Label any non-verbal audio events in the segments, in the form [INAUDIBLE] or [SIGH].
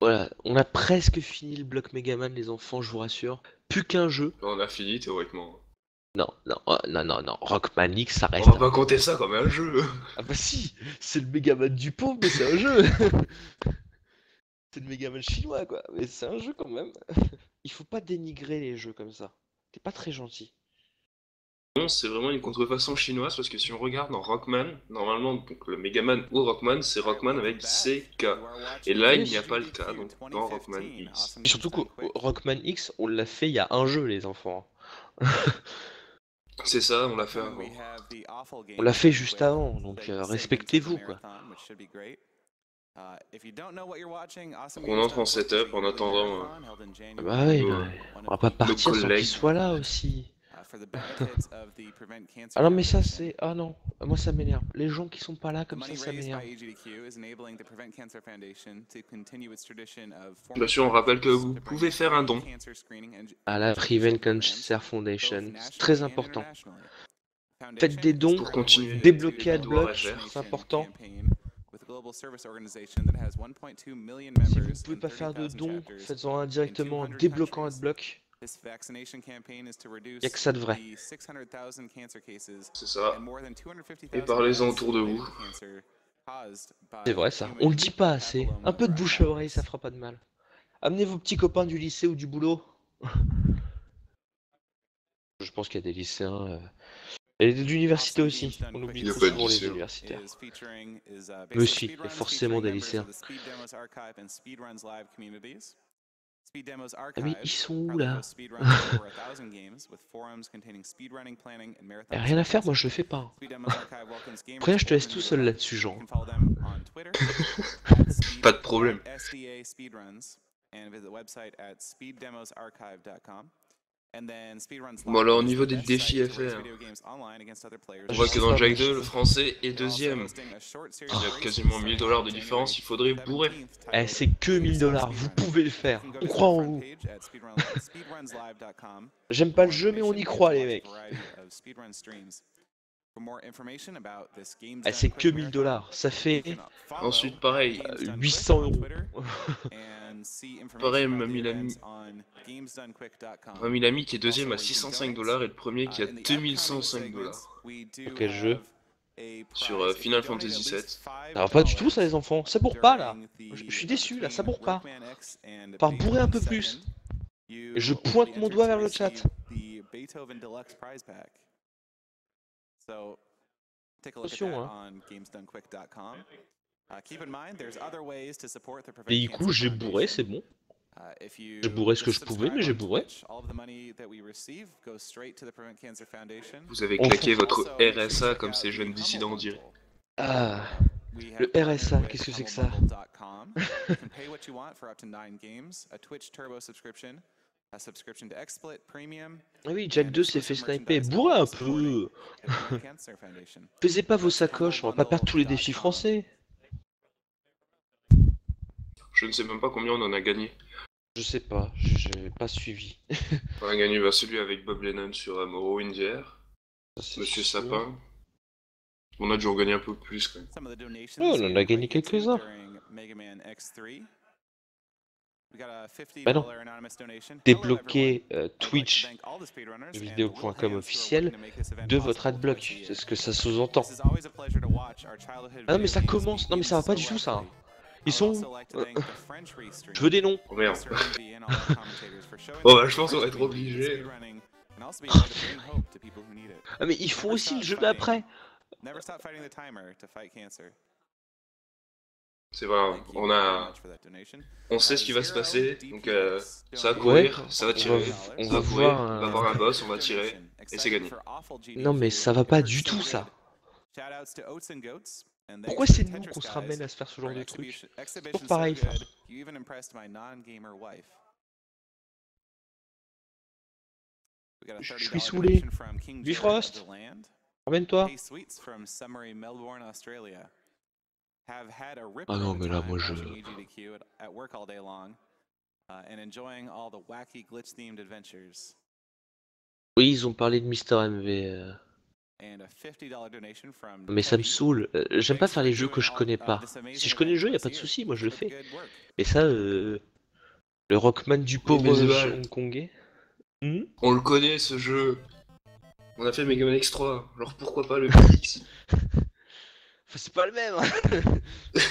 Voilà, on a presque fini le bloc Megaman, les enfants, je vous rassure. Plus qu'un jeu. On a fini théoriquement. Non, non, oh, non, non, non. Rockman X, ça reste. On va un- pas compter ça comme un jeu. Ah bah si, c'est le Megaman du pauvre, mais c'est un jeu. [LAUGHS] c'est le Megaman chinois, quoi. Mais c'est un jeu quand même. Il faut pas dénigrer les jeux comme ça. T'es pas très gentil. C'est vraiment une contrefaçon chinoise parce que si on regarde dans Rockman, normalement donc le Megaman ou Rockman, c'est Rockman avec CK. Et là, il n'y a pas le cas donc dans Rockman X. Et surtout que Rockman X, on l'a fait il y a un jeu, les enfants. C'est ça, on l'a fait avant. On l'a fait juste avant, donc euh, respectez-vous, quoi. On entre en setup en attendant, euh, Ah Bah nos- mais on va pas partir sans qu'il soit là aussi. Ah non mais ça c'est... Ah non, moi ça m'énerve. Les gens qui sont pas là comme ça, ça m'énerve. Bien sûr, on rappelle que vous pouvez faire un don. À la Prevent Cancer Foundation, c'est très important. Faites des dons, Pour continuer. débloquer Adblock, c'est important. Si vous pouvez pas faire de dons, faites-en un directement en débloquant Adblock. Y a que ça de vrai. C'est ça. Et parlez-en autour de vous. C'est vrai ça. On le dit pas assez. Un peu de bouche à oreille, ça fera pas de mal. Amenez vos petits copains du lycée ou du boulot. [LAUGHS] Je pense qu'il y a des lycéens. euh, Et de l'université aussi. On oublie Il trop souvent les universitaires. Mais si, il y a forcément des lycéens. Ah mais ils sont où là [LAUGHS] rien à faire, moi je le fais pas. [LAUGHS] Après, je te laisse tout seul là-dessus, Jean. [LAUGHS] Pas de problème. Bon alors au niveau des défis à faire, On voit que dans Jack 2, le français est deuxième. Il y a quasiment 1000 dollars de différence, il faudrait bourrer. Eh, c'est que 1000 dollars, vous pouvez le faire. On croit en vous. J'aime pas le jeu, mais on y croit, les mecs. Eh, c'est que 1000 dollars. Ça fait Ensuite, pareil, euh, 800 euros. [LAUGHS] Pareil, Mamie Lamy. Mamie Lamy qui est deuxième à 605 dollars et le premier qui a 2105 dollars. Sur quel jeu Sur euh, Final Fantasy VII. Alors pas du tout ça les enfants, ça bourre pas là. Je je suis déçu là, ça bourre pas. Par bourrer un peu plus. Je pointe mon doigt vers le chat. Attention, hein. Et du coup, j'ai bourré, c'est bon. J'ai J'ai bourré ce que je pouvais, mais j'ai bourré. Vous avez On claqué votre RSA comme ces jeunes dissidents diraient. Ah, Le RSA, qu'est-ce que c'est que ça? Ah oui, Jack 2 s'est fait sniper. Bourré un peu. [LAUGHS] Faisez pas vos sacoches, on va pas perdre tous les défis français. Je ne sais même pas combien on en a gagné. Je sais pas, j'ai pas suivi. [LAUGHS] On a gagné bah, celui avec Bob Lennon sur euh, Morrowind hier, Monsieur sûr. Sapin. On a dû en gagner un peu plus quand même. Oh, on en a gagné quelques-uns. Bah non. Débloquer euh, Twitch vidéo.com officiel de votre adblock. C'est ce que ça sous-entend. Ah non mais ça commence, non mais ça va pas du tout ça. Ils sont où Je veux des noms. Oh merde. [LAUGHS] Oh bah je pense qu'on va être obligé. Ah mais ils font aussi le jeu d'après. C'est grave, on a... On sait ce qui va se passer, donc euh, ça va courir, ça va tirer, on va va courir, voir on va un- voir un boss, on va tirer, et c'est gagné. Non mais ça va pas du tout ça. Pourquoi c'est nous qu'on se ramène à se faire ce genre de truc C'est toujours pareil. Je suis saoulé. Bifrost, Ramène-toi. Ah non, mais là, moi, je... Oui, ils ont parlé de Mister MV. euh. Mais ça me saoule. Euh, j'aime pas faire les jeux que je connais pas. Si je connais le jeu, y a pas de souci, moi je le fais. Mais ça, euh, le Rockman du pauvre hongkongais. Hmm? On le connaît ce jeu. On a fait Mega Man X3, alors pourquoi pas le [LAUGHS] PX C'est pas le même hein. [LAUGHS]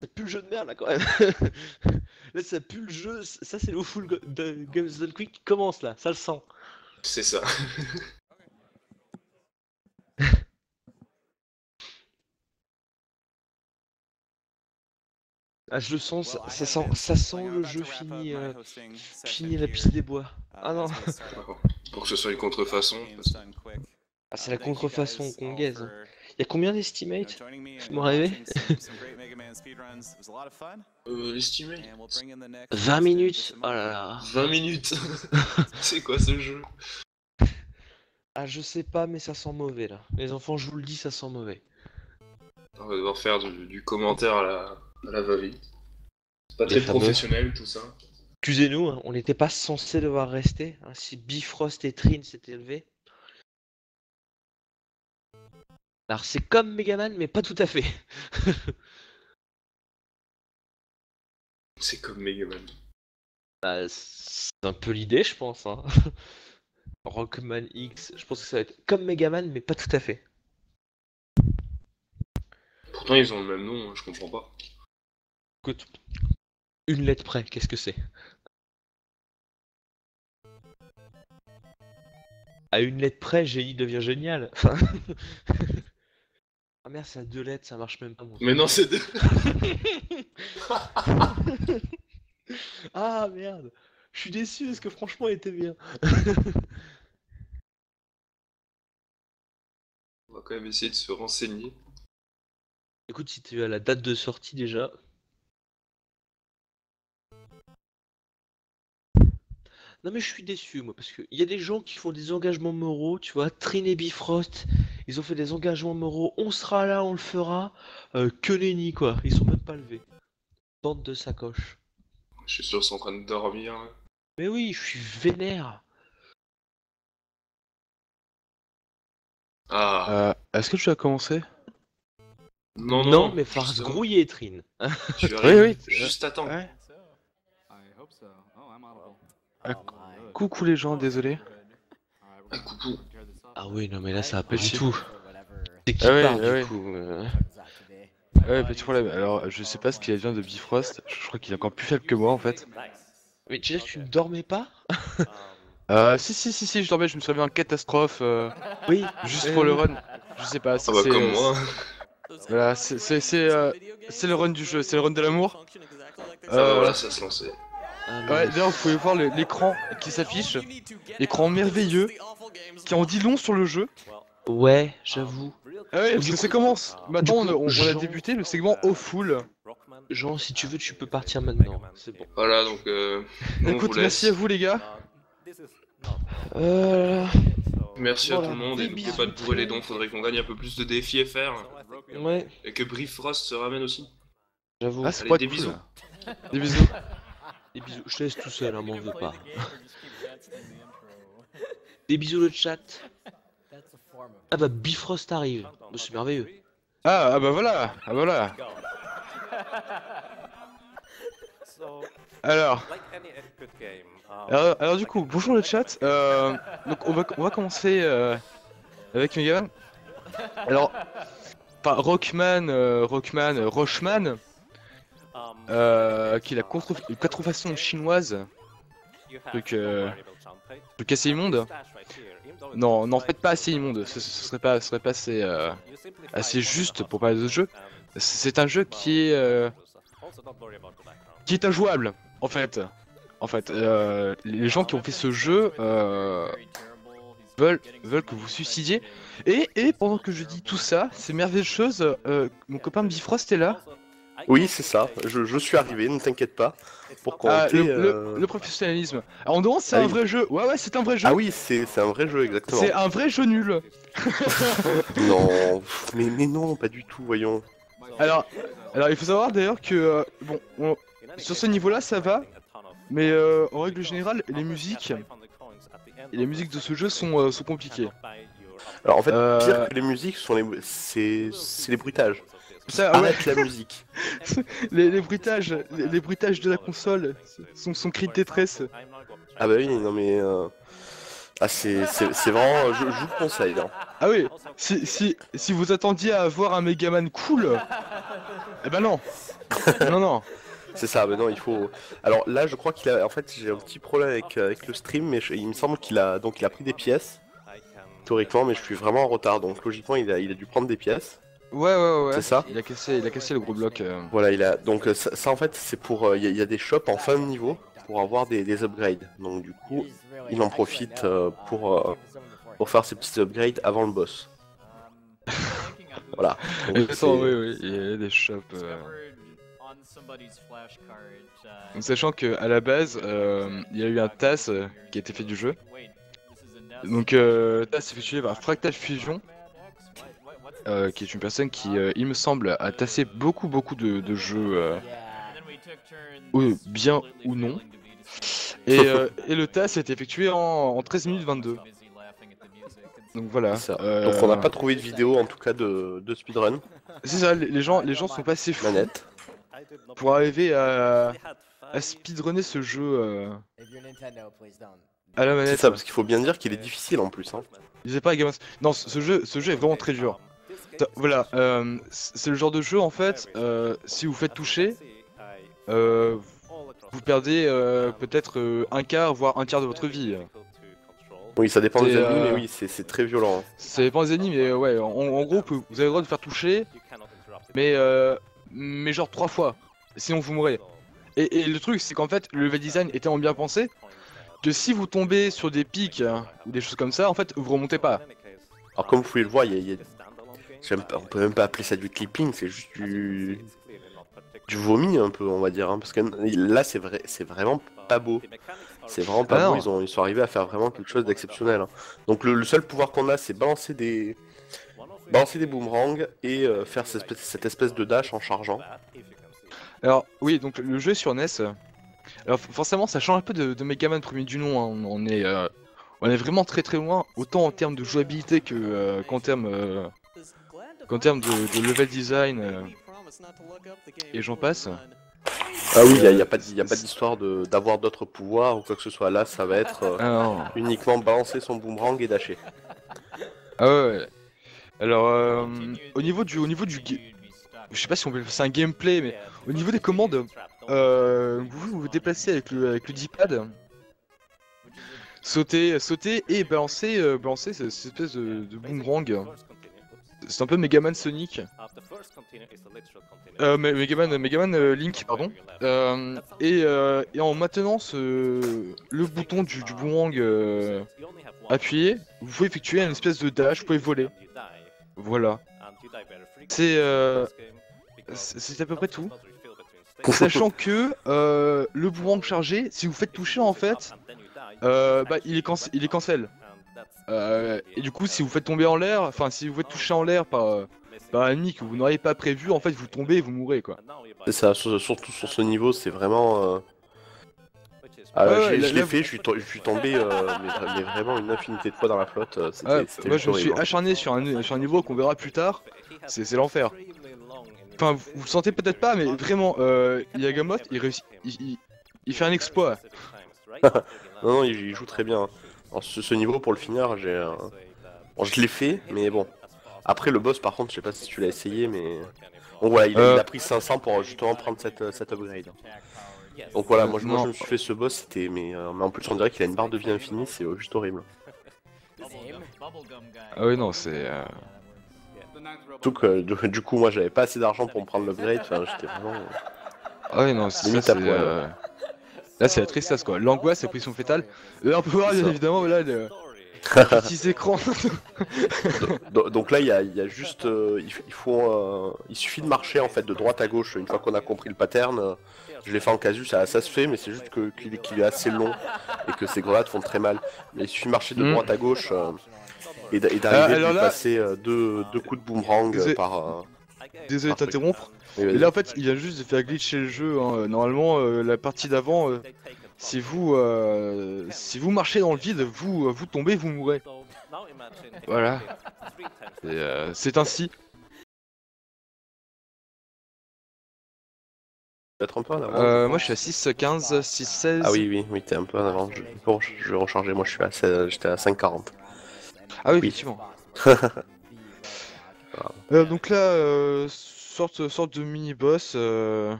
Ça pue le jeu de merde là quand même [LAUGHS] Là ça pue le jeu, ça c'est le full de Games Done Quick qui commence là, ça le sent. C'est ça. [LAUGHS] Ah, je le sens, ça, sent, ça sent le jeu fini, euh, fini la piste des bois. Ah non Pour que ce soit une contrefaçon. Ah, c'est la contrefaçon congaise. Il y a combien d'estimates Je me rêver [LAUGHS] Euh, l'estimate 20 minutes Oh là là 20 minutes [LAUGHS] C'est quoi ce jeu? Ah, je sais pas, mais ça sent mauvais là. Les enfants, je vous le dis, ça sent mauvais. On va devoir faire du, commentaire à la, à la va-vite. C'est pas très professionnel tout ça. Excusez-nous, hein, on n'était pas censé devoir rester. Hein, si Bifrost et Trin s'étaient élevés. Alors c'est comme Megaman, mais pas tout à fait. [LAUGHS] c'est comme Megaman. Bah, c'est un peu l'idée, je pense. Hein. [LAUGHS] Rockman X, je pense que ça va être comme Megaman, mais pas tout à fait. Pourtant, ils ont le même nom, hein, je comprends pas. Écoute, une lettre près, qu'est-ce que c'est? À une lettre près, Génie devient génial. [LAUGHS] Ah merde, c'est à deux lettres, ça marche même pas. Mon Mais non, c'est deux. [LAUGHS] ah merde, je suis déçu parce que franchement, il était bien. On va quand même essayer de se renseigner. Écoute, si tu as la date de sortie déjà. Non mais je suis déçu moi parce qu'il y a des gens qui font des engagements moraux, tu vois, Trin et Bifrost, ils ont fait des engagements moraux, on sera là, on le fera, euh, que nenni quoi, ils sont même pas levés. Bande de sacoche. Je suis sûr qu'ils sont en train de dormir. Hein. Mais oui, je suis vénère. Ah. Euh, Est-ce que tu as commencé? Non, non, mais faut se grouiller, Trin. tu [LAUGHS] oui, oui. Juste attends. Ah, coucou les gens, désolé. Ah, coucou. Ah oui, non mais là ça va pas du tout. C'est qui ah part du coup euh. Ouais, petit problème. Alors, je sais pas ce qu'il advient de Bifrost. Je crois qu'il est encore plus faible que moi en fait. Mais tu veux dire que tu ne dormais pas [LAUGHS] Euh, si, si, si, si, je dormais, je me suis réveillé en catastrophe. Euh, oui, juste pour le run. Je sais pas, c'est. Ah bah comme moi. Voilà, c'est euh, c'est le run du jeu, c'est le run de l'amour. Ah bah voilà, ça se lançait. Ah, ouais, d'ailleurs, vous pouvez voir l'écran qui s'affiche. Écran merveilleux, qui en dit long sur le jeu. Ouais, j'avoue. Ah ouais, parce que ça commence. Maintenant, on, a débuté le segment au full. Jean, si tu veux, tu peux partir maintenant. C'est bon. Voilà, donc. Euh, Écoute, merci à vous, les gars. Euh... Merci à tout le monde et n'oubliez pas de bourrer les dons, faudrait qu'on gagne un peu plus de défis FR. Ouais. Et que Bifrost se ramène aussi. J'avoue. Ah, c'est des bisous. Des bisous. Des bisous. Je te laisse tout seul, hein, m'en veux pas. [LAUGHS] Des bisous le chat. Ah bah Bifrost arrive. Bah, c'est merveilleux. Ah, ah bah voilà. Ah bah voilà. Alors. alors, du coup, bonjour le chat. Euh, donc on va, on va commencer euh, avec Megaman. Alors, pas Rockman, euh, Rockman, Rochman, euh, qui est la contrefaçon chinoise. Truc, euh, truc assez immonde. Non, n'en faites pas assez immonde. Ce, ce, serait pas, ce serait pas assez, euh, assez juste pour parler de ce jeu. C'est un jeu qui est, euh, qui est injouable, en fait. En fait, les gens qui ont fait ce jeu veulent, veulent que vous suicidiez. Et, et pendant que je dis tout ça, ces merveilleuses choses, mon copain Bifrost est là. Oui, c'est ça. Je, je, suis arrivé, ne t'inquiète pas. Pour ah, le, le, le, professionnalisme. Alors, on demande c'est ah, un oui. vrai jeu. Ouais, ouais, c'est un vrai jeu. Ah oui, c'est un vrai jeu, exactement. C'est un vrai jeu nul. [LAUGHS] non, mais, mais non, pas du tout, voyons. Alors, alors il faut savoir d'ailleurs que, euh, bon, on, sur ce niveau-là, ça va. Mais euh, en règle générale, les musiques, les musiques de ce jeu sont, euh, sont compliquées. Alors en fait, Euh, pire que les musiques, sont les... c'est c'est les bruitages. Ça, ouais, Arrête la musique. [LAUGHS] les, les bruitages, les, les bruitages de la console sont, sont cris de détresse. Ah bah oui, non mais... euh, Ah c'est c'est- c'est vraiment... Je, je vous le conseille. hein. Ah oui, si, si, si vous attendiez à avoir un Megaman cool, eh ben non. [LAUGHS] non, non. C'est ça, mais non, il faut... Alors là, je crois qu'il a... En fait, j'ai un petit problème avec, euh, avec le stream, mais je- il me semble qu'il a... Donc il a pris des pièces, théoriquement, mais je suis vraiment en retard, donc logiquement, il a, il a dû prendre des pièces. Ouais, ouais, ouais. C'est ça Il a cassé, il a cassé le gros bloc. euh. Voilà, il a... Donc euh, ça, ça, en fait, c'est pour... euh, Il y, a- il y a des shops en fin de niveau pour avoir des, des upgrades. Donc du coup, il en profite pour, euh, pour faire ses petits upgrades avant le boss. Voilà. Donc, [LAUGHS] attends, oui, oui, il y a des shops. Donc, sachant que à la base, euh, il y a eu un TAS qui a été fait du jeu. Donc euh, TAS effectué par Fractal Fusion, euh, qui est une personne qui, euh, il me semble, a tassé beaucoup beaucoup de, de jeux, euh, bien ou non. Et, [LAUGHS] euh, et le TAS est effectué en, en 13 minutes 22. Donc voilà. c'est ça. euh, Donc on n'a pas trouvé de vidéo en tout cas de, de speedrun C'est ça, les les gens, les gens sont pas assez fous manette. pour arriver à, à speedrunner ce jeu euh, à la C'est manette. ça, parce qu'il faut bien dire qu'il est difficile en plus. Hein. Sais pas, Non, ce ce jeu, ce jeu est vraiment très dur. Voilà, euh, c'est le genre de jeu en fait, euh, si vous faites toucher, euh, vous perdez euh, peut-être euh, un quart, voire un tiers de votre vie. Oui, ça dépend des ennemis, euh, mais oui, c'est très violent. hein. Ça dépend des ennemis, mais ouais, en, en gros, vous avez le droit de faire toucher, mais, euh, mais genre trois fois, sinon vous mourrez. Et, et le truc, c'est qu'en fait, le level design est tellement bien pensé que si vous tombez sur des pics hein, ou des choses comme ça, en fait, vous remontez pas. Alors comme vous pouvez le voir, il y y a- on peut même pas appeler ça du clipping, c'est juste du... du vomi un peu, on va dire. hein, parce que là, c'est vrai, c'est vraiment pas beau. C'est vraiment pas Ah beau, ils, ont, ils sont arrivés à faire vraiment quelque chose d'exceptionnel. hein. Donc le, le seul pouvoir qu'on a, c'est balancer des... Balancer des boomerangs et euh, faire cette espèce, cette espèce de dash en chargeant. Alors oui, donc le jeu sur NES. Alors forcément, ça change un peu de, de Megaman premier du nom. hein. On est, euh, on est vraiment très très loin, autant en termes de jouabilité que euh, qu'en termes, euh, qu'en termes de, de level design. euh, et j'en passe. Ah oui, il n'y a, y a pas d'histoire d'avoir d'autres pouvoirs ou quoi que ce soit. Là, ça va être euh, Ah, uniquement balancer son boomerang et dasher. Ah ouais. Alors euh, au niveau du, au niveau du, je sais pas si on peut c'est un gameplay, mais au niveau des commandes, euh, vous vous déplacez avec le, avec le D-pad, sauter, sauter et balancer, euh, balancer cette, cette espèce de, de boomerang. C'est un peu Megaman Sonic. Euh, Me- Megaman, Megaman euh, Link, pardon. Euh, et, euh, et en maintenant ce, le bouton du, du boomerang euh, appuyé, vous pouvez effectuer une espèce de dash, vous pouvez voler. Voilà. C'est euh, à peu près tout. Sachant que euh, le boomerang chargé, si vous faites toucher en fait, euh, bah, il est, il est cancel. Euh, et du coup, si vous faites tomber en l'air, enfin si vous faites toucher en l'air par, euh, par un ennemi que vous n'auriez pas prévu, en fait vous tombez et vous mourrez quoi. C'est ça, sur- surtout sur ce niveau, c'est vraiment. euh, Ah, Ouais, je ouais, je là- l'ai fait, je suis, to- je suis tombé euh, mais, vra- mais vraiment une infinité de fois dans la flotte. Ouais, moi je me suis hein. acharné sur un, sur un niveau qu'on verra plus tard, c'est l'enfer. Enfin, vous, vous le sentez peut-être pas, mais vraiment, euh, Yagamoth, il réussit, il, il- il fait un exploit. [LAUGHS] Non, non, il, il joue très bien. Alors, ce, ce niveau, pour le finir, j'ai. euh, Bon, je l'ai fait, mais bon. Après, le boss, par contre, je sais pas si tu l'as essayé, mais. Bon, voilà, il a, Euh. il a pris 500 pour justement prendre cette, cette upgrade. Donc voilà, moi, je- moi je me suis fait ce boss, c'était. Mais, euh, mais en plus, on dirait qu'il a une barre de vie infinie, c'est euh, juste horrible. Ah oui, non, c'est... euh, Surtout que du, du coup, moi, j'avais pas assez d'argent pour me prendre l'upgrade, enfin, j'étais vraiment. Ah oui, non, c'est Limite ça, à c'est... poil. euh, Là, c'est la tristesse, quoi. L'angoisse, la pression fétale. Là, on peut [LAUGHS] voir, bien évidemment, là, le... le petit écran. Do- Donc là, il y a, il y a juste, euh, il, faut, euh, il suffit de marcher en fait de droite à gauche. Une fois qu'on a compris le pattern, euh, je l'ai fait en casu, ça, ça se fait, mais c'est juste que qu'il est, assez long et que ces grenades font très mal. Mais il suffit de marcher de Mm. droite à gauche euh, et et d'arriver Ah, à là- passer euh, deux, deux coups de boomerang euh, Désolé. par. euh, Désolé de t'interrompre. Oui, là, en fait, il vient juste de faire glitcher le jeu. hein. Normalement, euh, la partie d'avant, euh, si vous, euh, si vous marchez dans le vide, vous, vous tombez, vous mourrez. Voilà. Euh, c'est ainsi. Peut-être un peu en avant. Euh, moi je suis à 6, 15, 6, 16. Ah oui, oui, oui, t'es un peu en avant. Je... Bon, je vais recharger. Moi, je suis à, 16 j'étais à 5,40. Ah oui, effectivement. [LAUGHS] euh, donc là, euh, sorte, sorte de mini-boss euh,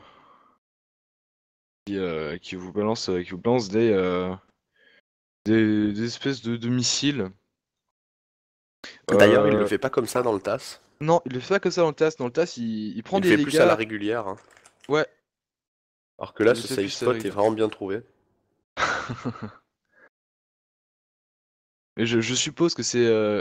qui, euh, qui, vous balance, qui vous balance des, euh, des, des, espèces de, de missiles. D'ailleurs, il le fait pas comme ça dans le TAS. Non, il le fait pas comme ça dans le TAS. Dans le TAS, il, il prend il des fait dégâts. plus à la régulière. Hein. Ouais. Alors que là, Il ce save spot est vraiment bien trouvé. [LAUGHS] Je, je suppose que c'est. euh,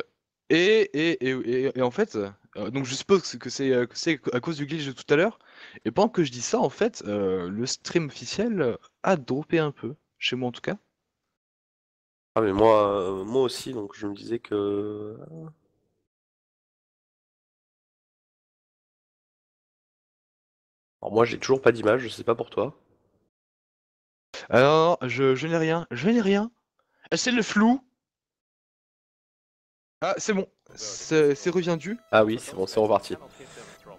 et, et, et, et en fait, euh, donc je suppose que c'est euh, que c'est à cause du glitch de tout à l'heure. Et pendant que je dis ça, en fait, euh, le stream officiel a droppé un peu, chez moi en tout cas. Ah, mais moi, moi aussi, donc je me disais que. Alors, moi, j'ai toujours pas d'image, je sais pas pour toi. Alors, je, je n'ai rien, je n'ai rien. Ah, C'est le flou. Ah, c'est bon, c'est c'est reviendu. Ah oui, c'est bon, c'est reparti.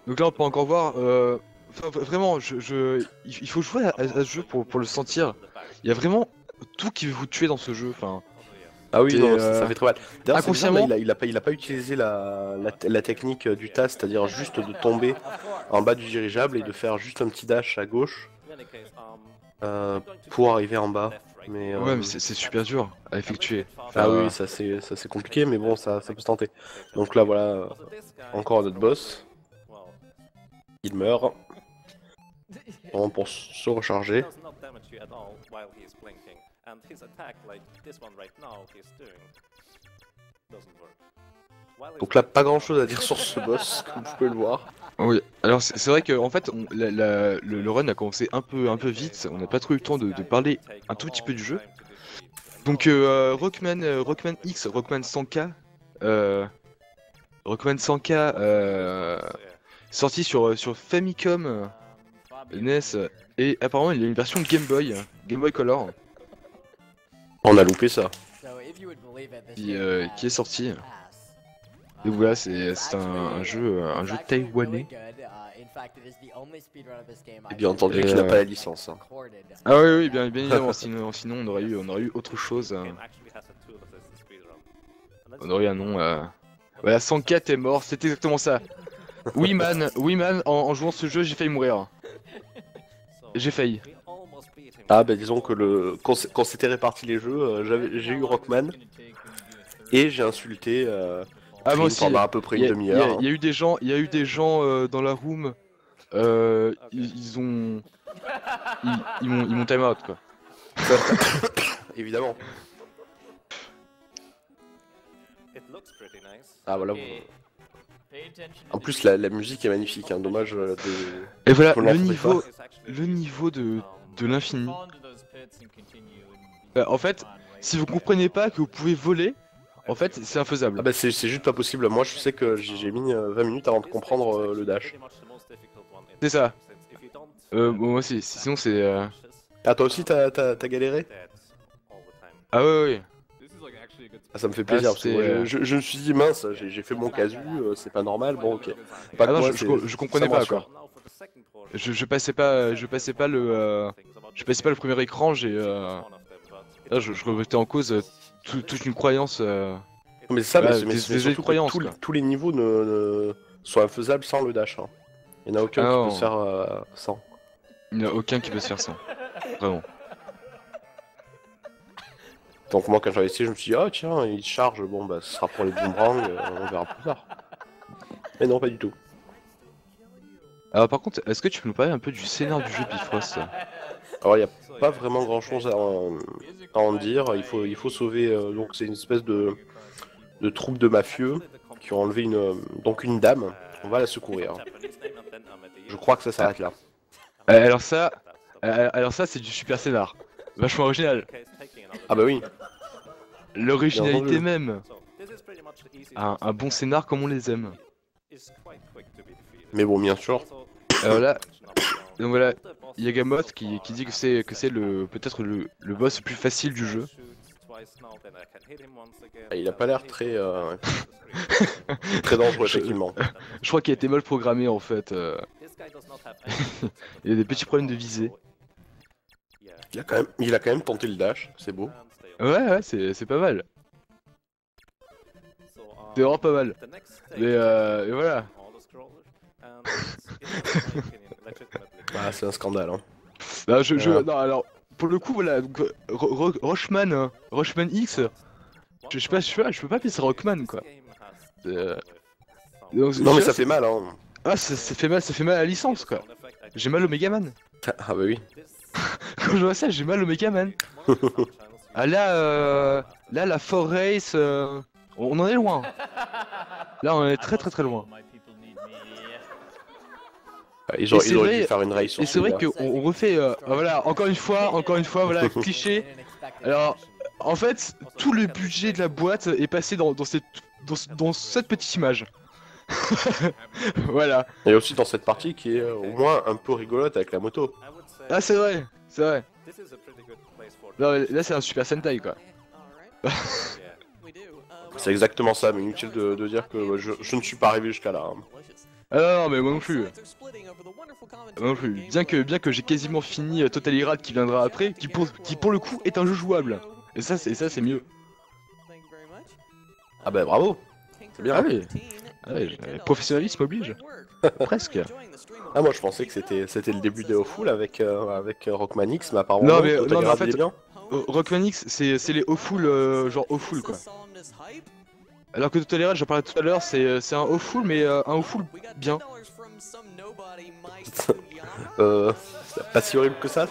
Donc là, on peut encore voir. euh, enfin, vraiment, je, je- il faut jouer à, à ce jeu pour, pour le sentir. Il y a vraiment tout qui veut vous tuer dans ce jeu. Enfin, Ah oui, non, ça, euh, ça fait très mal. D'ailleurs, il, a, il, a pas, il a pas utilisé la, la, la technique euh, du TAS, c'est-à-dire juste de tomber en bas du dirigeable et de faire juste un petit dash à gauche euh, pour arriver en bas. Mais, euh, ouais, mais c'est super dur à effectuer. Ah oui, ça c'est ça, c'est compliqué, mais bon, ça, ça peut se tenter. Donc là, voilà, euh, encore notre boss. Il meurt. Bon, pour se recharger. Donc là, pas grand chose à dire sur ce boss, comme vous pouvez le voir. Oui, alors c'est vrai que en fait, on- la- la- le, le run a commencé un peu, un peu vite. On n'a pas trop eu le temps de, de parler un tout petit peu du jeu. Donc euh, Rockman, euh, Rockman X, Rockman 100K, euh, Rockman 100K, euh, sorti sur sur Famicom, NES et apparemment il y a une version Game Boy, Game Boy Color, On a loupé ça. qui, qui est sorti. Et voilà, c'est c'est un, un jeu, euh, un jeu taïwanais. Et bien entendu, qui n'a pas la licence. hein. Ah oui, oui, bien, bien évidemment. [LAUGHS] sinon, sinon on aurait eu, on aurait eu autre chose. euh, On aurait eu un nom. Euh... Voilà, 104 est mort, c'est exactement ça. Oui, man, oui, man, en, en jouant ce jeu, j'ai failli mourir. J'ai failli. Ah bah disons que le quand s'était réparti les jeux, euh, j'ai eu Rockman et j'ai insulté euh, Ah, moi aussi. pendant à peu près Il y, une a- il y a- demi-heure. il y a eu des gens, il y a eu des gens euh, dans la room. Euh, ils, ils ont, ils, ils m'ont, ils m'ont time out quoi. [COUGHS] Évidemment. Ah voilà. vous- En plus la, la musique est magnifique, hein. dommage euh, de... Et voilà, le niveau, le niveau de, de l'infini. Euh, en fait, si vous comprenez pas que vous pouvez voler, en fait, c'est infaisable. Ah bah c'est juste pas possible, moi je sais que j'ai mis euh, 20 minutes avant de comprendre euh, le dash. C'est ça. Euh, bon, moi aussi, sinon c'est. euh, Ah toi aussi t'as galéré? Ah ouais, ouais. ah, Ça me fait plaisir, Ah, parce que je, euh, me suis dit mince, j'ai fait mon casu, euh, c'est pas normal, bon ok. Pas Ah non, moi, je, c'est- je, je comprenais pas quoi. Je, je passais pas, je passais pas le, euh, je passais pas le premier écran. J'ai, euh, je, remettais en cause euh, tout- toute une croyance. euh, Mais ça, mais Bah, c'est- mais c'est surtout que croyances, tous, les niveaux ne, ne sont infaisables sans le dash. hein. Il n'y en a aucun Ah qui peut se faire euh, sans. Il n'y a aucun qui peut se faire ça. Vraiment. Donc moi quand j'avais essayé, je me suis dit, ah tiens, il charge, bon bah ce sera pour les boomerangs, euh, on verra plus tard. Mais non, pas du tout. Alors par contre, est-ce que tu peux nous parler un peu du scénario du jeu Bifrost? Alors il a pas vraiment grand chose à en, à en dire, il faut, il faut sauver, euh, donc c'est une espèce de, de troupe de mafieux qui ont enlevé une, euh, donc une dame, on va la secourir. Je crois que ça s'arrête là. Euh, Alors ça, euh, alors ça c'est du super scénar. Vachement original. Ah bah oui, L'originalité même. Un, un bon scénar comme on les aime. mais bon bien sûr, Alors là, donc voilà, Yagamoth qui, qui dit que c'est que c'est le peut-être le, le boss le plus facile du jeu. Ah, il a pas l'air très euh, [LAUGHS] très dangereux effectivement. Je crois qu'il a été mal programmé en fait. euh. il a des petits problèmes de visée. Il a quand même, il a quand même tenté le dash, c'est beau. Ouais ouais c'est c'est pas mal. C'est vraiment pas mal. Mais euh, et voilà. [LAUGHS] Ah, c'est un scandale. Hein. Non, je, je- Euh. non, alors pour le coup voilà donc Ro- Ro- Rochman Rochman X je, je sais pas je, je peux pas appeler ça Rockman quoi. Euh, donc, Non mais je- ça fait mal hein. Ah ça, ça fait mal ça fait mal à la licence quoi. J'ai mal au Megaman. Ah bah oui. [LAUGHS] Quand je vois ça j'ai mal au Megaman. [LAUGHS] Ah là euh, là la Four Race euh, on en est loin. Là on est très très très loin. Ils auraient, c'est ils auraient vrai- dû faire une race sur Et c'est vrai qu'on on refait euh, voilà encore une fois encore une fois voilà [LAUGHS] cliché. Alors en fait tout le budget de la boîte est passé dans, dans cette dans, ce- dans cette petite image. [LAUGHS] voilà. Et aussi dans cette partie qui est euh, au moins un peu rigolote avec la moto. Ah c'est vrai, c'est vrai. Non, là c'est un super Sentai quoi. C'est exactement ça, mais inutile de, de dire que je, je ne suis pas arrivé jusqu'à là. hein. Ah non, mais moi non plus. Moi non plus. Bien que, bien que j'ai quasiment fini euh, Total Irad qui viendra après, qui pour, qui pour le coup est un jeu jouable. Et ça c'est ça c'est mieux. Ah bah bravo C'est bien. Ah oui. Ah professionnalisme oblige. [LAUGHS] Presque. Ah moi je pensais que c'était c'était le début des Awful avec avec euh, avec Rockman X, mais apparemment Non, mais- Total non, mais en fait- bien. Euh, Rockman X c'est c'est les Awful euh, genre Awful quoi. Alors que Total Irad j'en parlais tout à l'heure c'est euh, c'est un Awful mais euh, un Awful bien. [LAUGHS] Euh, c'est pas si horrible que ça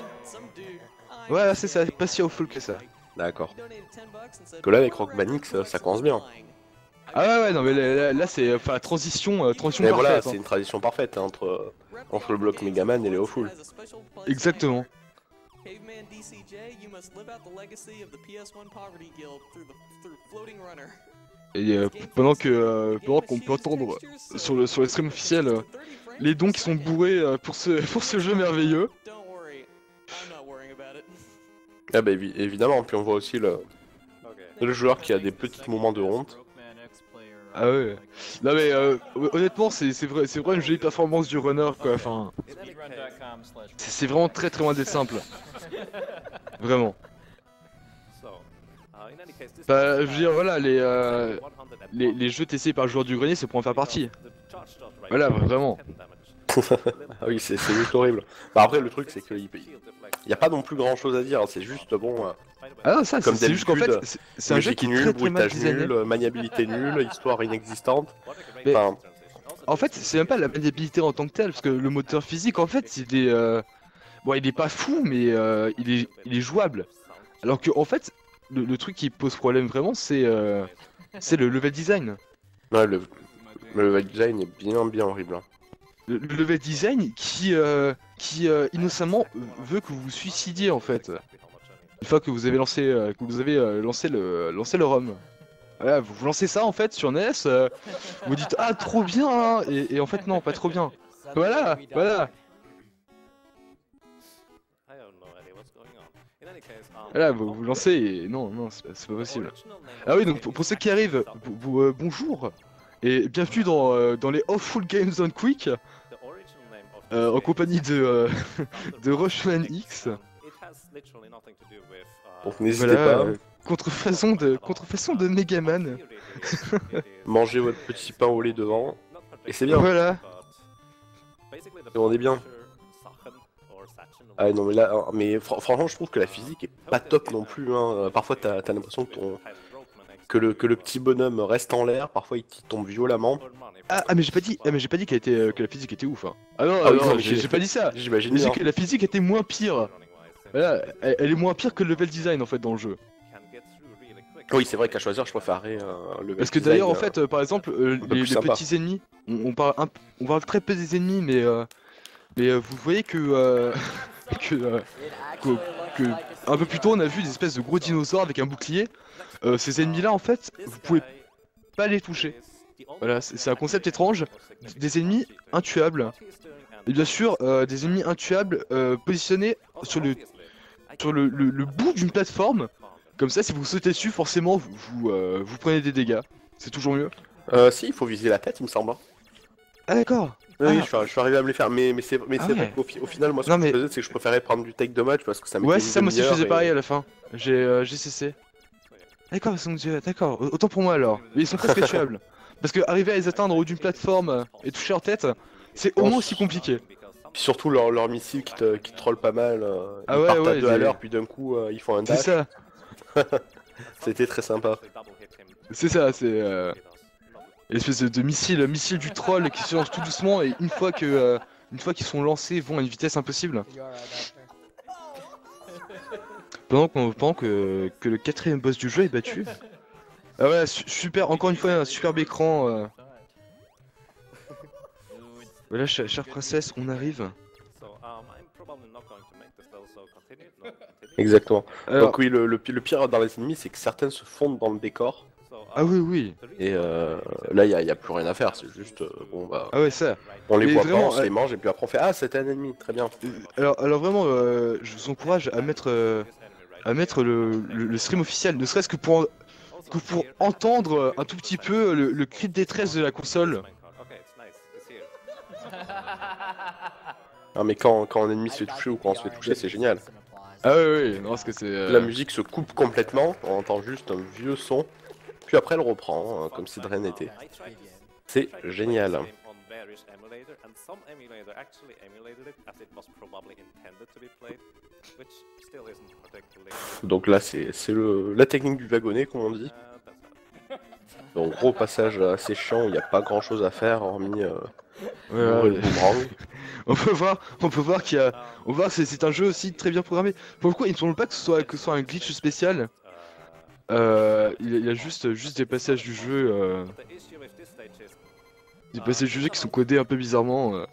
Ouais c'est ça, pas si Awful que ça. D'accord. Que là avec Rockman X, ça commence bien. Ah ouais ouais non mais là, là- là, c'est enfin transition euh, transition Mais voilà, parfaite. c'est hein. une tradition parfaite hein, entre, entre le bloc Megaman et les Awful. Exactement. Caveman DCJ, you must live out the legacy of the PS1 Poverty Guild through the through floating runner. Et euh, pendant que euh, pendant qu'on peut entendre sur le sur le stream officiel euh, les dons qui sont bourrés pour ce [LAUGHS] pour ce jeu merveilleux. Ah bah évi- évidemment, puis on voit aussi le, le joueur qui a des petits moments de honte. Ah ouais. Non mais euh, hon- honnêtement c'est vrai c'est vraiment une jolie performance du runner quoi. Enfin c'est c'est vraiment très très loin d'être simple. Vraiment. Bah je veux dire voilà les euh, les, les jeux TC par joueur du grenier c'est pour en faire partie. Voilà vraiment. [LAUGHS] Ah oui, c'est juste horrible. Bah après, le truc, c'est qu'il n'y a pas non plus grand chose à dire, hein, c'est juste bon. euh, Ah non ça c'est Comme c'est juste qu'en fait c'est- un jeu qui est bruitage nul, euh, maniabilité nulle, histoire inexistante. Mais- Enfin, En fait, c'est même pas la maniabilité en tant que telle, parce que le moteur physique, en fait, il est, euh, bon, il est pas fou, mais euh, il est, il est jouable. Alors que, en fait, le, le truc qui pose problème vraiment, c'est, euh, c'est le level design. ouais, le, le level design est bien, bien horrible. hein. Le, le level design qui, euh, qui euh, innocemment veut que vous vous suicidiez, en fait. Une fois que vous avez lancé, euh, que vous avez lancé le, lancé le ROM. Voilà, vous, vous lancez ça en fait sur NES, vous dites ah trop bien, hein, et, et en fait non, pas trop bien. Voilà, voilà. Là, vous vous lancez et non, non, c'est pas- possible. Ah oui, donc pour, pour ceux qui arrivent, vous- euh, bonjour et bienvenue dans, euh, dans les Awful Games on Quick euh, en compagnie de, [LAUGHS] de Rushman X. Donc n'hésitez Voilà, pas, contrefaçon de contrefaçon de Megaman. [LAUGHS] [LAUGHS] mangez votre petit pain au lait devant. Et c'est bien. Voilà. Et on est bien. Ah non mais là, euh, mais fr- franchement je trouve que la physique est pas top non plus. Hein. Euh, Parfois t'as l'impression que, ton- que, le, que le petit bonhomme reste en l'air, parfois il tombe violemment. Ah, ah, mais j'ai pas dit, ah, mais j'ai pas dit qu'elle était, euh, que la physique était ouf. Hein. Ah non, Ah oui, non, j'ai pas dit ça. [LAUGHS] J'imagine J'ai que la physique était moins pire. Voilà, elle, elle est moins pire que le level design en fait dans le jeu. Oui c'est vrai qu'à choisir je préférerais euh, le Parce que d'ailleurs en fait, euh, par exemple, euh, les, petits ennemis, on, on parle un, on parle très peu des ennemis, mais euh, mais euh, vous voyez que euh, [LAUGHS] que, euh, que que un peu plus tôt on a vu des espèces de gros dinosaures avec un bouclier. Euh, ces ennemis-là en fait, vous pouvez pas les toucher. Voilà, c'est un concept étrange. Des ennemis intuables. Et bien sûr, euh, des ennemis intuables euh, positionnés sur le, sur le, le- le bout d'une plateforme. Comme ça, si vous sautez dessus, forcément, vous, vous, euh, vous prenez des dégâts. C'est toujours mieux. Euh, si, il faut viser la tête, il me semble. hein. Ah d'accord. Oui, Ah. je, suis, je suis arrivé à me les faire, mais, mais c'est Ah c'est ouais. vrai qu'au fi- au final, moi, ce Non, que mais- je faisais, c'est que je préférais prendre du take damage parce que ça me Ouais, c'est ça, moi aussi je faisais pareil à la fin. J'ai euh, cessé. D'accord, euh, d'accord, autant pour moi alors. Mais ils sont presque tuables. [LAUGHS] Parce que arriver à les atteindre au haut d'une plateforme euh, et toucher leur tête, c'est au moins aussi compliqué. Puis surtout leur, leur missile qui, te, qui troll pas mal. euh, Ah ils ouais, partent à ouais, deux à l'heure, puis d'un coup, euh, ils font un C'est dash. ça, [LAUGHS] C'était très sympa. c'est ça, c'est l'espèce de, de missile, missile du troll qui se lance tout doucement et une fois que euh, une fois qu'ils sont lancés, vont à une vitesse impossible. Pendant, qu'on- pendant que, que le quatrième boss du jeu est battu. Ah ouais, su- super, encore une fois, un superbe écran. euh. Voilà, chère, chère princesse, on arrive. Exactement. Alors, Donc oui, le, le, pi- le pire dans les ennemis, c'est que certaines se fondent dans le décor. Ah oui, oui. Et euh, là, il n'y a, plus rien à faire. C'est juste, euh, bon bah, Ah ouais, ça. on les Mais voit vraiment, pas, on se euh, les mange, et puis après on fait Ah, c'était un ennemi, très bien. Alors, alors vraiment, euh, je vous encourage à mettre, euh, à mettre le, le- le stream officiel, ne serait-ce que pour, en- que pour entendre un tout petit peu le, le cri de détresse de la console. Ah, mais quand, quand un ennemi se fait toucher ou quand on se fait toucher, c'est génial. Ah ouais, ouais, non, parce que c'est... euh, La musique se coupe complètement, on entend juste un vieux son, puis après elle reprend, hein, comme si de rien n'était. C'est génial. Donc là, c'est la technique du wagonnet, comme on dit. Donc gros passage assez chiant, il n'y a pas grand chose à faire hormis euh, ouais, ouais. [LAUGHS] On peut voir, on peut voir qu'il y a, on que c'est- un jeu aussi très bien programmé. Pour le coup, il ne semble pas que ce soit, que ce soit un glitch spécial? Euh, il y a- juste, juste des passages du jeu, euh, des passages du jeu qui sont codés un peu bizarrement. euh.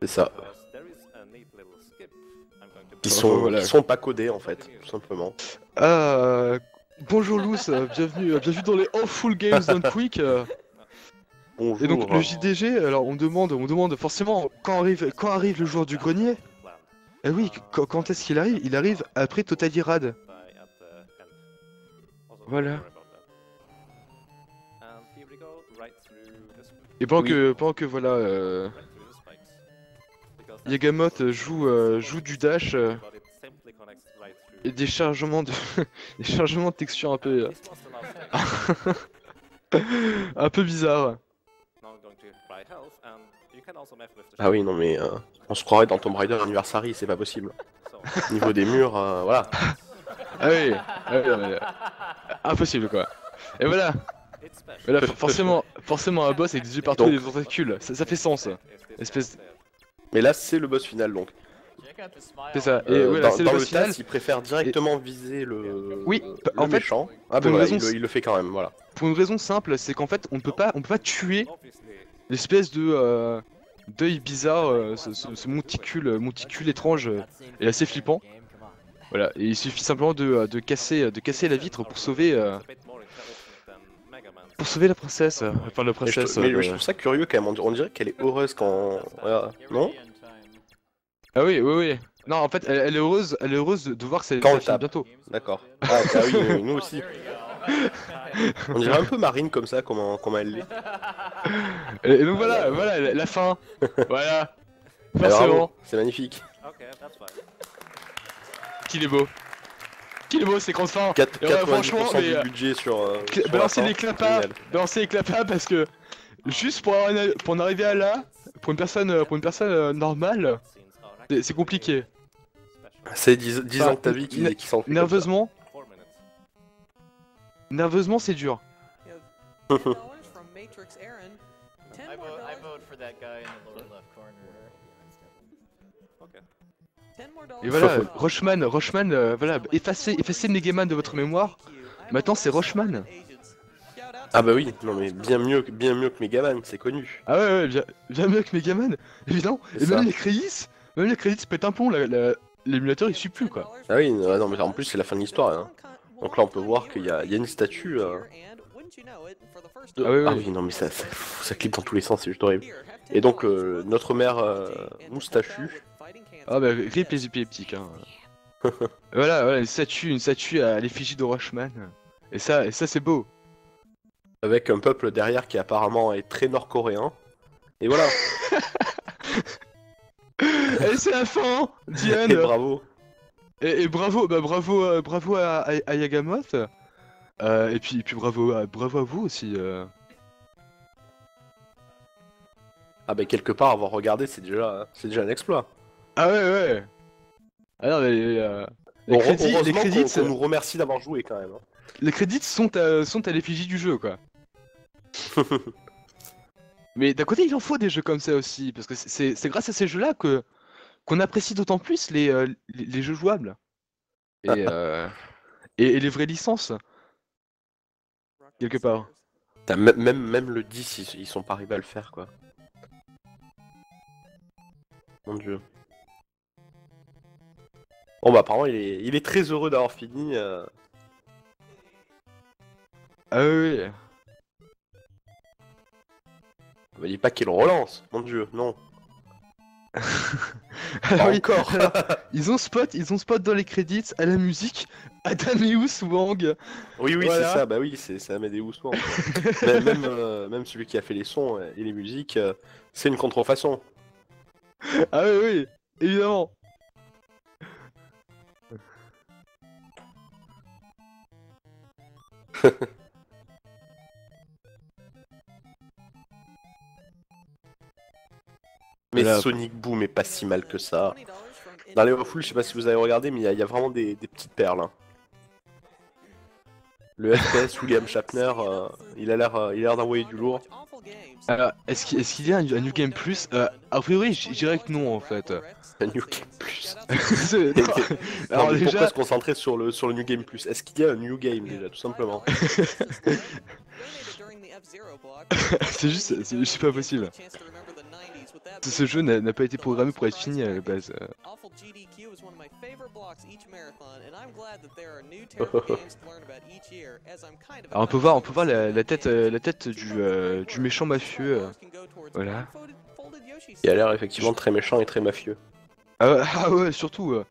C'est ça. Qui sont, voilà. qui sont pas codés en fait, tout simplement. Ah, bonjour Lous, bienvenue, bienvenue dans les Awful Games Done Quick. Bonjour. Et donc le JDG, alors on demande, on demande forcément quand arrive, quand arrive le jour du grenier. Eh oui, quand, quand est-ce qu'il arrive? Il arrive après Total Irad. Voilà. Et pendant Oui. que, pendant que voilà, euh, Yagamoth joue, euh, joue du dash euh, et des chargements de, [LAUGHS] des chargements de texture un peu, euh, [LAUGHS] un peu bizarres. Ah oui, non mais euh, on se croirait dans Tomb Raider Anniversary, c'est pas possible. Niveau des murs, euh, voilà. Ah oui, ah oui, non, mais, euh, impossible quoi. Et voilà, voilà for- forcément, forcément un boss avec des yeux partout et Donc- des tentacules, ça, ça fait sens. Espèce, Mais là, c'est le boss final donc. c'est ça. Et Euh, dans le le boss final. TAS, il préfère directement viser le, Oui, le en fait, méchant. Ah une voilà, raison il, le- il le fait quand même, voilà. Pour une raison simple, c'est qu'en fait, on ne peut pas, on peut pas tuer l'espèce de euh, d'œil bizarre, euh, ce, ce- ce monticule, monticule étrange et assez flippant. Voilà, et il suffit simplement de, euh, de casser, de casser la vitre pour sauver, euh, pour sauver la princesse, euh, enfin la Mais je, princesse. mais je trouve ça curieux quand même, on, dirait qu'elle est heureuse quand... voilà. Non? Ah oui, oui, oui. Non, en fait, elle, elle est heureuse, elle est heureuse de, voir que tape. bientôt. D'accord. Ah, ah oui, oui, nous aussi. On dirait un peu Marine comme ça, comment, comment elle l'est. Et, donc voilà, voilà, la, la fin. voilà. [LAUGHS] Forcément, c'est magnifique. Qu'il est beau. Qu'il est beau, c'est grande fin. Quatre- Et ouais, 90% franchement, mais, du euh, budget sur... euh, sur la Balancer fin, les clapas, génial. balancer les clapas parce que juste pour, avoir une- pour en arriver à là, pour une personne, euh, pour une personne euh, normale, c'est- compliqué. C'est 10, 10 Enfin, ans de ta vie qui, qui Nerveusement, nerveusement c'est dur. $10 from Matrix Aaron. $10 I more vote, I dollars- vote for that guy in the lower left corner. 10 more dollars Et voilà, Rochman, Rochman, euh, voilà, effacez, effacez Megaman de votre mémoire. Maintenant, c'est Rochman. Ah bah oui, non mais bien mieux, que- bien mieux que Megaman, c'est connu. Ah ouais, ouais, bien, bien mieux que Megaman, évidemment. C'est Et même les crédits, même les crédits pètent un plomb, la- la- l'émulateur il suit plus quoi. Ah oui, non, non, mais en plus c'est la fin de l'histoire. Hein. Donc là on peut voir qu'il y, a- il y a une statue euh, Ah oui, Ah oui. oui, non, mais ça, ça, ça clip dans tous les sens, c'est juste horrible. Et donc, euh, notre mère euh, moustachue, Ah bah rip les épileptiques hein. [LAUGHS] voilà, voilà, une statue, une statue à l'effigie de Rushman. Et ça, et ça c'est beau. avec un peuple derrière qui apparemment est très nord-coréen. Et voilà, [LAUGHS] et c'est la fin, Diane. et bravo. Et, et bravo, bah bravo, euh, bravo à, à, à Yagamoth. Euh, et puis, et puis bravo, à, bravo à vous aussi. euh. Ah bah quelque part, avoir regardé, c'est déjà, c'est déjà un exploit. Ah ouais, ouais. Ah non, mais euh, les, Bon, crédits, les, qu'on- crédits, qu'on nous remercie d'avoir joué quand même. hein. les crédits sont à, sont à l'effigie du jeu, quoi. [LAUGHS] Mais d'un côté, il en faut des jeux comme ça aussi, parce que c'est- c'est c'est grâce à ces jeux-là que qu'on apprécie d'autant plus les, euh, les, les jeux jouables. Et, [LAUGHS] euh, et, et les vraies licences. Quelque part. Même, même le 10, ils, ils sont pas arrivés à le faire quoi. Mon dieu. Bon bah apparemment il est, il est très heureux d'avoir fini. euh. Ah oui, oui. Me dis pas qu'il relance, mon dieu, non. Alors [LAUGHS] Pas oui, encore. alors, [LAUGHS] ils ont spot, ils ont spot dans les crédits à la musique Adamius Wang. Oui oui Voilà. c'est ça, bah oui c'est Amadeus Wang, quoi. [LAUGHS] même, même, euh, même celui qui a fait les sons et les musiques, euh, c'est une contrefaçon. Ah oui, oui, évidemment. [LAUGHS] Mais. Sonic Boom est pas si mal que ça. Dans les Waffles, je sais pas si vous avez regardé, mais il y, a- il y a vraiment des, des petites perles. hein. Le FPS William Shatner, euh, il a l'air euh, il a l'air d'envoyer du lourd. Alors, est-ce qu'il est-ce qu'il y a un, un New Game Plus euh, A priori, je dirais que non en fait. [LAUGHS] Un New Game Plus. [LAUGHS] Et- non. [LAUGHS] Non, Alors mais pourquoi déjà, se concentrer sur le, sur le New Game Plus? Est-ce qu'il y a un New Game déjà, tout simplement? C'est juste, c'est c'est pas possible. Ce- Ce jeu n'a n'a pas été programmé pour être fini à la base. Alors [LAUGHS] on peut voir, on peut voir la, la tête, euh, la tête du, euh, du méchant mafieux. euh. voilà. Il a l'air effectivement très méchant et très mafieux. Ah, ouais, [LAUGHS] ah ouais, surtout. euh,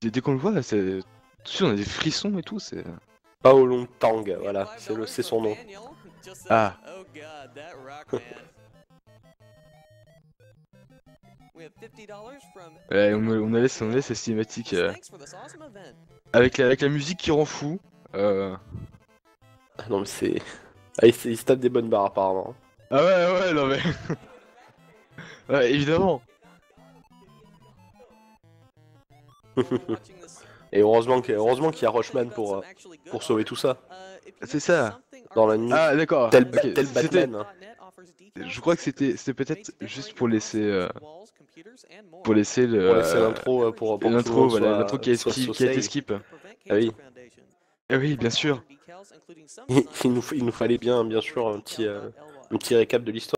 dès dès qu'on le voit, c'est, on a des frissons et tout. C'est. Paolo Tang, voilà, c'est le- c'est son nom. Ah. Ouais, on, on laisse, on laisse la cinématique euh, avec, la, avec la musique qui rend fou. Euh... Ah non mais c'est... Ah, il, se tape des bonnes barres apparemment. Ah ouais, ouais, non mais. [LAUGHS] ouais, évidemment. Et heureusement qu'il heureusement qu'il y a Rushman pour, euh, pour sauver tout ça. C'est ça. Dans la nuit. Ah d'accord. Tel, ok, tel c'était- Batman. Je crois que c'était, c'était peut-être juste pour laisser, euh, Pour laisser euh, l'intro euh, pour, le L'intro, voilà, soit- l'intro qui soit ski- qui a été skip. Ah oui. Ah oui, bien sûr. Il nous, il nous fallait bien, bien sûr, un petit, euh, un petit récap de l'histoire.